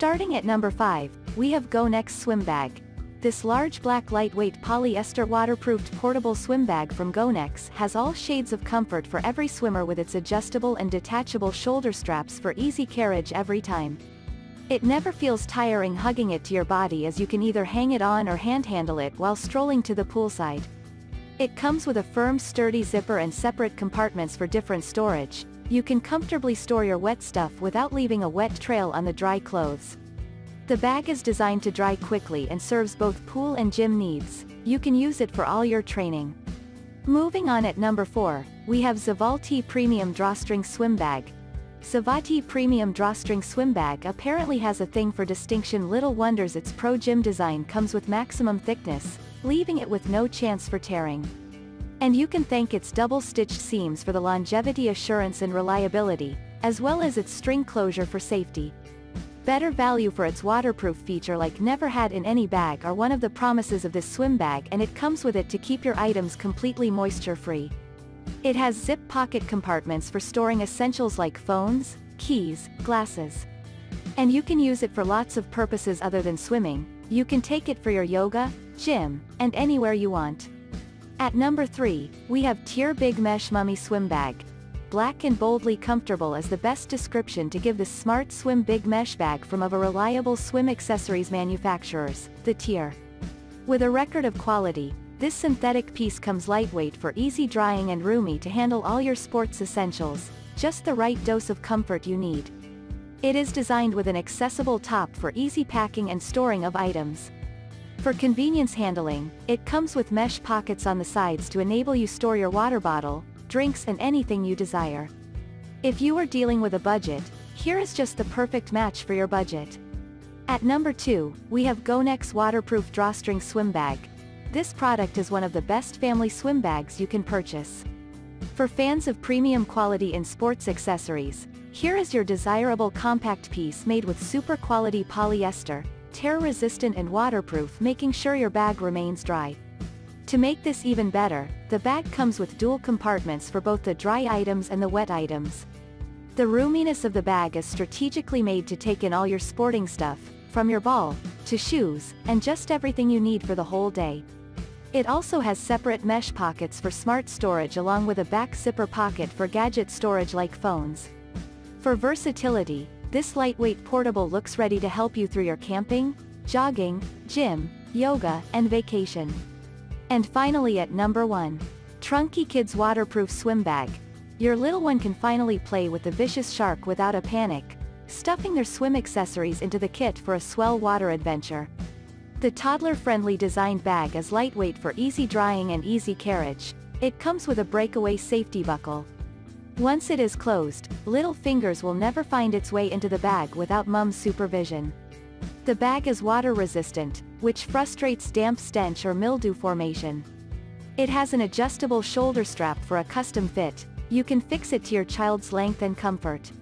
Starting at number 5, we have GoNex Swim Bag. This large black lightweight polyester waterproofed portable swim bag from GoNex has all shades of comfort for every swimmer with its adjustable and detachable shoulder straps for easy carriage every time. It never feels tiring hugging it to your body as you can either hang it on or handhandle it while strolling to the poolside. It comes with a firm sturdy zipper and separate compartments for different storage, you can comfortably store your wet stuff without leaving a wet trail on the dry clothes. The bag is designed to dry quickly and serves both pool and gym needs, you can use it for all your training. Moving on at number 4, we have Zavalti Premium Drawstring Swim Bag. Zavalti Premium Drawstring Swim Bag apparently has a thing for distinction little wonders its pro gym design comes with maximum thickness, leaving it with no chance for tearing. And you can thank its double-stitched seams for the longevity assurance and reliability, as well as its string closure for safety. Better value for its waterproof feature like never had in any bag are one of the promises of this swim bag and it comes with it to keep your items completely moisture-free. It has zip pocket compartments for storing essentials like phones, keys, glasses. And you can use it for lots of purposes other than swimming, you can take it for your yoga, gym, and anywhere you want. At number 3, we have TYR Big Mesh Mummy Swim Bag. Black and boldly comfortable is the best description to give this smart swim big mesh bag from of a reliable swim accessories manufacturers, the TYR. With a record of quality, this synthetic piece comes lightweight for easy drying and roomy to handle all your sports essentials, just the right dose of comfort you need. It is designed with an accessible top for easy packing and storing of items. For convenience handling, it comes with mesh pockets on the sides to enable you store your water bottle, drinks and anything you desire. If you are dealing with a budget, here is just the perfect match for your budget. At number 2, we have GoNex Waterproof Drawstring Swim Bag. This product is one of the best family swim bags you can purchase. For fans of premium quality in sports accessories, here is your desirable compact piece made with super quality polyester, tear-resistant and waterproof making sure your bag remains dry. To make this even better, the bag comes with dual compartments for both the dry items and the wet items. The roominess of the bag is strategically made to take in all your sporting stuff, from your ball, to shoes, and just everything you need for the whole day. It also has separate mesh pockets for smart storage along with a back zipper pocket for gadget storage like phones. For versatility, this lightweight portable looks ready to help you through your camping, jogging, gym, yoga, and vacation. And finally at number 1. Trunki Kids Waterproof Swim Bag. Your little one can finally play with the vicious shark without a panic, stuffing their swim accessories into the kit for a swell water adventure. The toddler-friendly designed bag is lightweight for easy drying and easy carriage. It comes with a breakaway safety buckle, once it is closed, little fingers will never find its way into the bag without mom's supervision. The bag is water resistant, which frustrates damp stench or mildew formation. It has an adjustable shoulder strap for a custom fit, you can fix it to your child's length and comfort.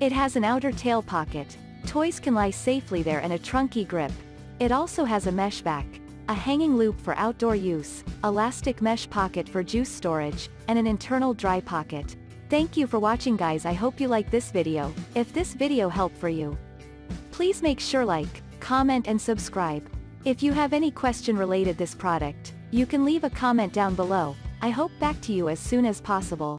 It has an outer tail pocket, toys can lie safely there and a trunky grip. It also has a mesh back, a hanging loop for outdoor use, elastic mesh pocket for juice storage, and an internal dry pocket. Thank you for watching guys I hope you like this video, if this video helped for you. Please make sure like, comment and subscribe. If you have any question related this product, you can leave a comment down below, I hope back to you as soon as possible.